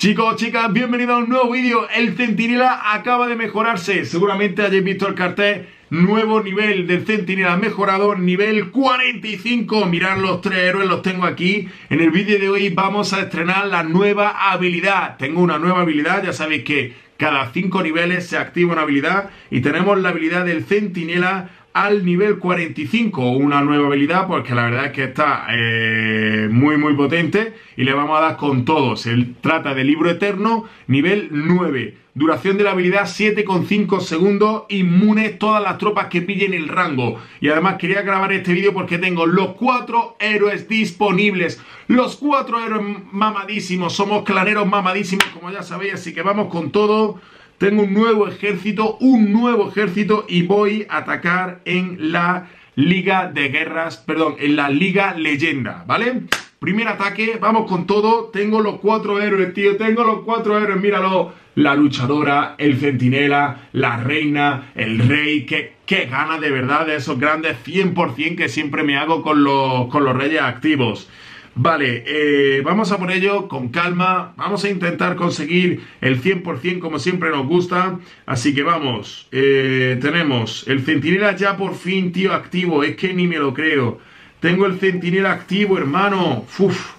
Chicos, chicas, bienvenidos a un nuevo vídeo. El Centinela acaba de mejorarse. Seguramente hayáis visto el cartel. Nuevo nivel del Centinela mejorado, nivel 45. Mirad los tres héroes, los tengo aquí. En el vídeo de hoy vamos a estrenar la nueva habilidad. Tengo una nueva habilidad, ya sabéis que cada 5 niveles se activa una habilidad. Y tenemos la habilidad del Centinela al nivel 45, una nueva habilidad, porque la verdad es que está eh, muy muy potente y le vamos a dar con todo. Se trata de libro eterno, nivel 9. Duración de la habilidad 7,5 segundos, inmunes todas las tropas que pillen el rango. Y además quería grabar este vídeo porque tengo los cuatro héroes disponibles. Los cuatro héroes mamadísimos, somos claneros mamadísimos como ya sabéis, así que vamos con todo. Tengo un nuevo ejército, un nuevo ejército y voy a atacar en la Liga de Guerras, perdón, en la Liga Leyenda, ¿vale? Primer ataque, vamos con todo. Tengo los cuatro héroes, tío, tengo los cuatro héroes, míralo. La luchadora, el centinela, la reina, el rey, qué, qué gana de verdad de esos grandes 100% que siempre me hago con los, con los reyes activos. Vale, eh, vamos a por ello con calma, vamos a intentar conseguir el 100% como siempre nos gusta, así que vamos, eh, tenemos el centinela ya por fin, tío, activo, es que ni me lo creo, tengo el centinela activo, hermano, Uf,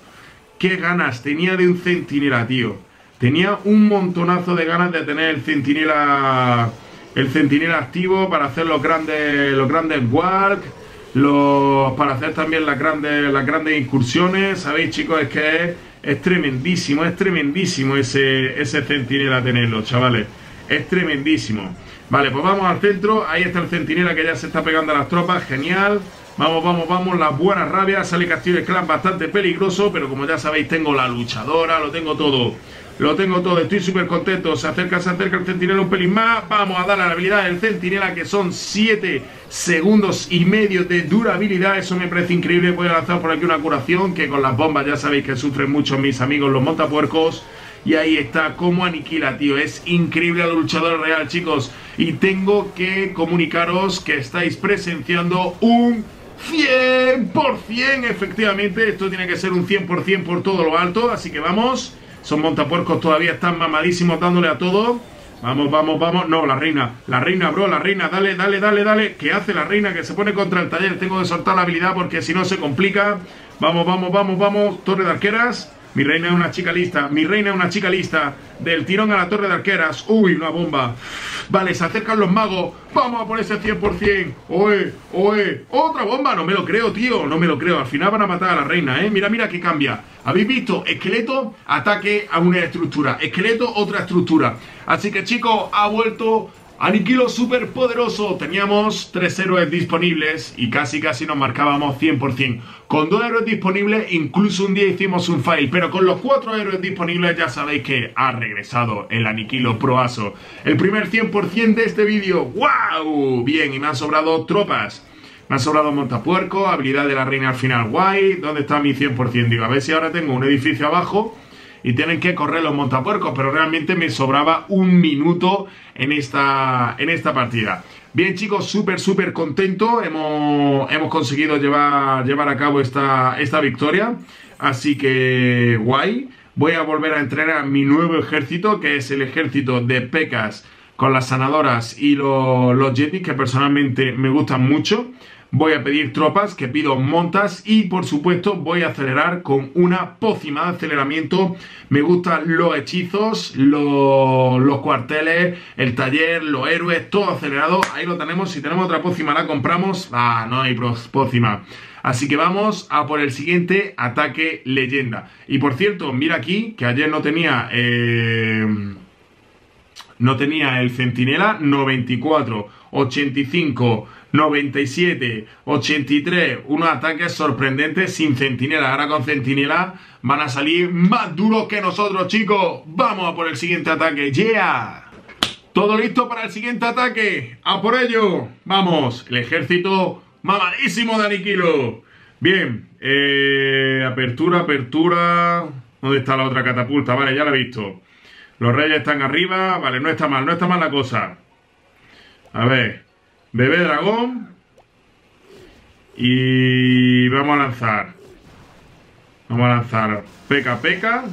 qué ganas. Tenía de un centinela, tío, tenía un montonazo de ganas de tener el centinela, el centinela activo para hacer los grandes, los grandes los, para hacer también las grandes, las grandes incursiones. Sabéis, chicos, es que es, tremendísimo, es tremendísimo ese, ese centinela tenerlo, chavales. Es tremendísimo. Vale, pues vamos al centro. Ahí está el centinela que ya se está pegando a las tropas. Genial. Vamos, vamos, vamos. Las buenas rabias. Sale Castillo de Clan bastante peligroso. Pero como ya sabéis, tengo la luchadora. Lo tengo todo. Lo tengo todo, estoy súper contento. Se acerca, se acerca el centinela un pelín más. Vamos a dar la habilidad del centinela que son 7 segundos y medio de durabilidad. Eso me parece increíble. Voy a lanzar por aquí una curación que con las bombas ya sabéis que sufren mucho mis amigos los montapuercos. Y ahí está, como aniquila, tío. Es increíble el luchador real, chicos. Y tengo que comunicaros que estáis presenciando un 100%. Efectivamente, esto tiene que ser un 100% por todo lo alto. Así que vamos. Son montapuercos todavía, están mamadísimos dándole a todo. Vamos, vamos, vamos. No, la reina. La reina, bro, la reina. Dale, dale, dale, dale. ¿Qué hace la reina? Que se pone contra el taller. Tengo que soltar la habilidad porque si no se complica. Vamos, vamos, vamos, vamos. Torre de arqueras. Mi reina es una chica lista. Mi reina es una chica lista. Del tirón a la torre de arqueras. Uy, una bomba. Vale, se acercan los magos. Vamos a por ese 100%. Oe, oe. Otra bomba. No me lo creo, tío. No me lo creo. Al final van a matar a la reina, ¿eh? Mira, mira que cambia. ¿Habéis visto? Esqueleto, ataque a una estructura. Esqueleto, otra estructura. Así que, chicos, ha vuelto Aniquilo super poderoso. Teníamos tres héroes disponibles y casi casi nos marcábamos 100%. Con dos héroes disponibles, incluso un día hicimos un fail. Pero con los cuatro héroes disponibles ya sabéis que ha regresado el Aniquilo Proaso. El primer 100% de este vídeo. ¡Wow! Bien, y me han sobrado tropas. Me han sobrado montapuerco, habilidad de la reina al final guay. ¿Dónde está mi 100%? Digo, a ver si ahora tengo un edificio abajo y tienen que correr los montapuercos, pero realmente me sobraba un minuto en esta, en esta partida. Bien chicos, súper, súper contento, hemos, hemos conseguido llevar, llevar a cabo esta, esta victoria, así que guay. Voy a volver a entrenar mi nuevo ejército, que es el ejército de pecas con las sanadoras y los, los jetis, que personalmente me gustan mucho voy a pedir tropas, que pido montas y por supuesto voy a acelerar con una pócima de aceleramiento. Me gustan los hechizos, los, cuarteles, el taller, los héroes, todo acelerado. Ahí lo tenemos. Si tenemos otra pócima la compramos. Ah, no hay pócima. Así que vamos a por el siguiente ataque leyenda. Y por cierto, mira aquí que ayer no tenía... Eh, no tenía el centinela 94, 85, 97, 83, unos ataques sorprendentes sin centinela. Ahora con centinela van a salir más duros que nosotros, chicos. Vamos a por el siguiente ataque. ¡Yeah! ¿Todo listo para el siguiente ataque? ¡A por ello! Vamos, el ejército mamadísimo de Aniquilo. Bien, eh, apertura, apertura. ¿Dónde está la otra catapulta? Vale, ya la he visto. Los reyes están arriba. Vale, no está mal, no está mal la cosa. A ver. Bebé dragón. Y vamos a lanzar. Vamos a lanzar peca peca.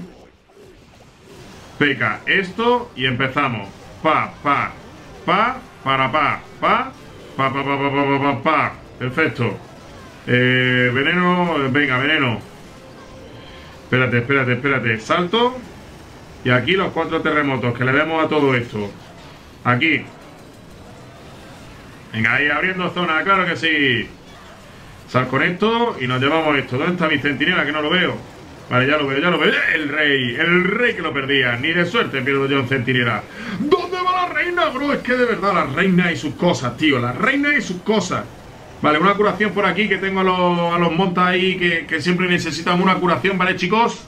Peca, esto y empezamos. Pa, pa, pa, para, pa, pa, pa, pa, pa, pa, pa, pa, pa. Perfecto. Eh, veneno, venga, veneno. Espérate, espérate, espérate. Salto. Y aquí los cuatro terremotos que le demos a todo esto. Aquí. Venga, ahí abriendo zona, claro que sí. Sal con esto y nos llevamos esto. ¿Dónde está mi centinela? Que no lo veo. Vale, ya lo veo, ya lo veo. El rey, el rey que lo perdía. Ni de suerte pierdo yo en centinela. ¿Dónde va la reina, bro? Es que de verdad, la reina y sus cosas, tío. La reina y sus cosas. Vale, una curación por aquí que tengo a los, a los montas ahí que, que siempre necesitan una curación, ¿vale, chicos?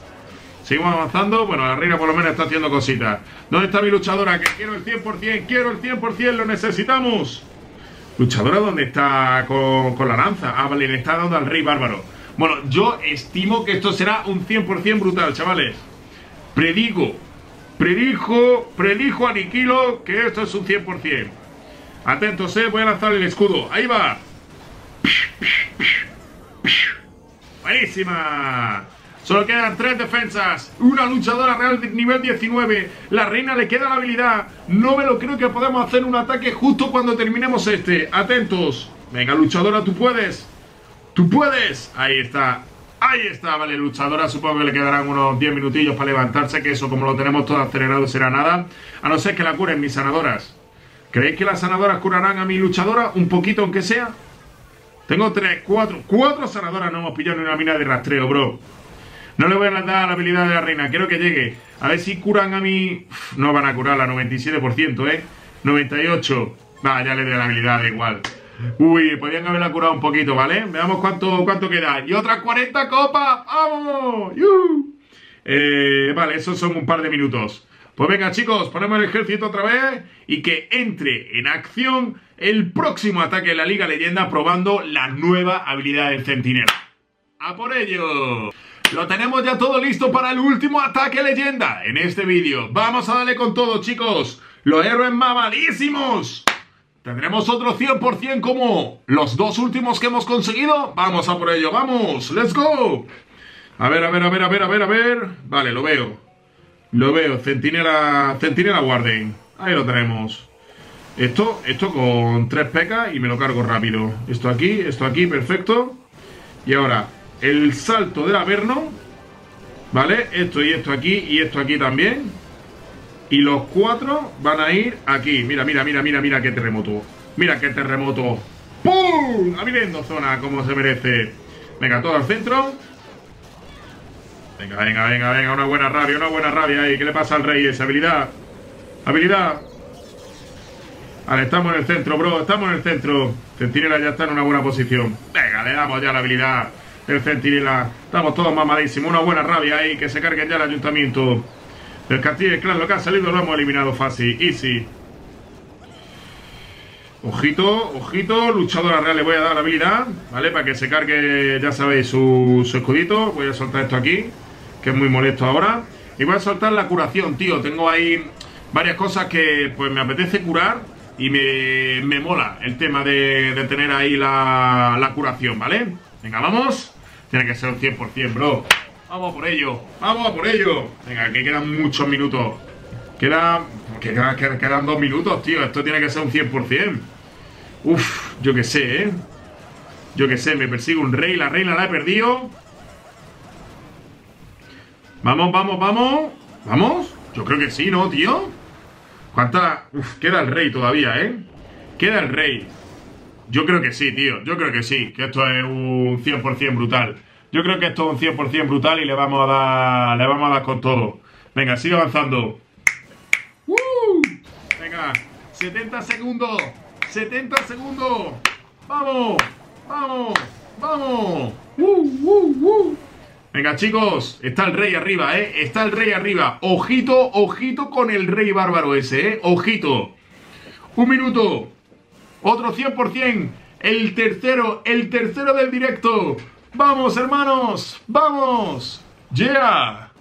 Seguimos avanzando. Bueno, la reina por lo menos está haciendo cositas. ¿Dónde está mi luchadora? Que quiero el 100%, quiero el 100%, lo necesitamos. Luchadora, ¿dónde está con, la lanza? Ah, vale, le está dando al rey bárbaro. Bueno, yo estimo que esto será un 100% brutal, chavales. Predigo, predijo, predijo, aniquilo que esto es un 100%. Atentos, eh, voy a lanzar el escudo. Ahí va. Buenísima. Solo quedan tres defensas. Una luchadora real nivel 19. La reina le queda la habilidad. No me lo creo que podamos hacer un ataque justo cuando terminemos este. Atentos. Venga, luchadora, tú puedes. Tú puedes. Ahí está. Ahí está, vale, luchadora. Supongo que le quedarán unos 10 minutillos para levantarse. Que eso, como lo tenemos todo acelerado, será nada. A no ser que la curen mis sanadoras. ¿Creéis que las sanadoras curarán a mi luchadora? Un poquito, aunque sea. Tengo tres, cuatro, cuatro sanadoras. No hemos pillado ni una mina de rastreo, bro. No le voy a dar la habilidad de la reina. Quiero que llegue. A ver si curan a mí. No van a curar la 97%, ¿eh? 98. Va, ya le doy la habilidad, da igual. Uy, podrían haberla curado un poquito, ¿vale? Veamos cuánto, cuánto queda. Y otras 40 copas. ¡Vamos! Eh, vale, esos son un par de minutos. Pues venga, chicos, ponemos el ejército otra vez y que entre en acción el próximo ataque de la Liga Leyenda probando la nueva habilidad del Centinela. ¡A por ello! Lo tenemos ya todo listo para el último ataque leyenda en este vídeo. Vamos a darle con todo, chicos. Los héroes mamadísimos. ¿Tendremos otro 100% como los dos últimos que hemos conseguido? Vamos a por ello, vamos, let's go. A ver, a ver, a ver, a ver, a ver, a ver. Vale, lo veo. Lo veo, Centinela, Centinela Warden. Ahí lo tenemos. Esto, esto con tres pecas y me lo cargo rápido. Esto aquí, esto aquí, perfecto. Y ahora, el salto del Averno, ¿vale? Esto y esto aquí y esto aquí también. Y los cuatro van a ir aquí. Mira, mira, mira, mira, mira qué terremoto. Mira qué terremoto. ¡Pum! Abriendo zona como se merece. Venga, todo al centro. Venga, venga, venga, venga. Una buena rabia, una buena rabia ahí. ¿Qué le pasa al rey? Esa habilidad. Habilidad. Vale, estamos en el centro, bro. Estamos en el centro. Centinela ya está en una buena posición. Venga, le damos ya la habilidad el Centinela. Estamos todos mamadísimos. Una buena rabia ahí. Que se carguen ya el ayuntamiento. El Castillo Clan lo que ha salido lo hemos eliminado fácil. Easy. Ojito, ojito. Luchadora real le voy a dar la habilidad. ¿Vale? Para que se cargue, ya sabéis, su, su escudito. Voy a soltar esto aquí. Que es muy molesto ahora. Y voy a soltar la curación, tío. Tengo ahí varias cosas que pues me apetece curar. Y me, me mola el tema de, de tener ahí la, la curación, ¿vale? Venga, vamos. Tiene que ser un 100%, bro. Vamos por ello. Vamos por ello. Venga, que quedan muchos minutos. Queda, queda, quedan dos minutos, tío. Esto tiene que ser un 100%. Uf, yo qué sé, ¿eh? Yo qué sé, me persigue un rey. La reina la he perdido. Vamos, vamos, vamos. ¿Vamos? Yo creo que sí, ¿no, tío? ¿Cuánta...? Uf, queda el rey todavía, ¿eh? Queda el rey. Yo creo que sí, tío. Yo creo que sí. Que esto es un 100% brutal. Yo creo que esto es un 100% brutal y le vamos a dar, le vamos a dar con todo. Venga, sigue avanzando. ¡Uh! Venga, 70 segundos. 70 segundos. Vamos, vamos, vamos. ¡Uh, uh, uh! Venga, chicos, está el rey arriba, ¿eh? Está el rey arriba. Ojito, ojito con el rey bárbaro ese, ¿eh? Ojito. Un minuto. Otro 100%. El tercero, el tercero del directo. Vamos, hermanos. Vamos. Yeah.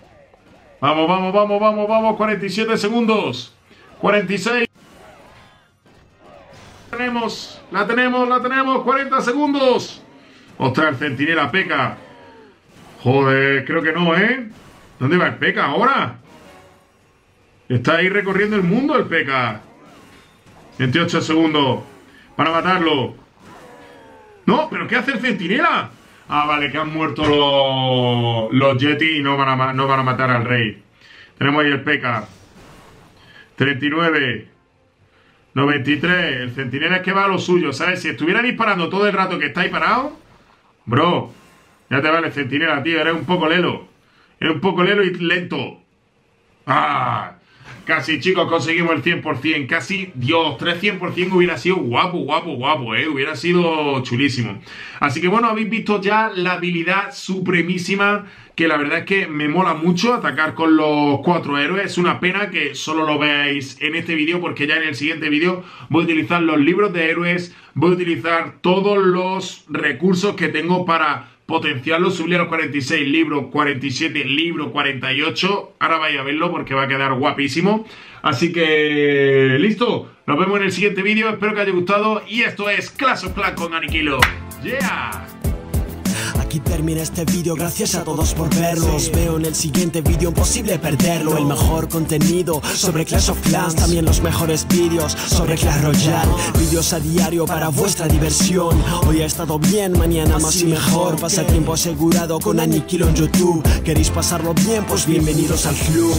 Vamos, vamos, vamos, vamos, vamos. 47 segundos. 46. La tenemos, la tenemos, la tenemos. 40 segundos. Ostras, el centinela peca. Joder, creo que no, ¿eh? ¿Dónde va el peca ahora? Está ahí recorriendo el mundo el P.K. 28 segundos para matarlo. No, pero ¿qué hace el centinela? Ah, vale, que han muerto los, los Yeti y no van, a, no van a matar al rey. Tenemos ahí el P.K. 39. 93. El centinela es que va a lo suyo, ¿sabes? Si estuviera disparando todo el rato que está ahí parado, bro, ya te vale el centinela, tío. Eres un poco lelo. Eres un poco lelo y lento. Ah, Casi, chicos, conseguimos el 100%. Casi, Dios, 3 100% hubiera sido guapo, guapo, guapo, ¿eh? Hubiera sido chulísimo. Así que bueno, habéis visto ya la habilidad supremísima que la verdad es que me mola mucho atacar con los cuatro héroes. Es una pena que solo lo veáis en este vídeo porque ya en el siguiente vídeo voy a utilizar los libros de héroes, voy a utilizar todos los recursos que tengo para potenciarlo, los 46 libros, 47 libros, 48. Ahora vaya a verlo porque va a quedar guapísimo. Así que, listo. Nos vemos en el siguiente vídeo. Espero que haya gustado. Y esto es Clash of Clans con Aniquilo. ¡Yeah! Aquí termina este vídeo, gracias a todos por verlo. Os veo en el siguiente vídeo, imposible perderlo. El mejor contenido sobre Clash of Clans También los mejores vídeos sobre Clash Royale. Vídeos a diario para vuestra diversión. Hoy ha estado bien, mañana más y mejor. Pasa tiempo asegurado con Aniquilo en YouTube. ¿Queréis pasarlo bien? Pues bienvenidos al club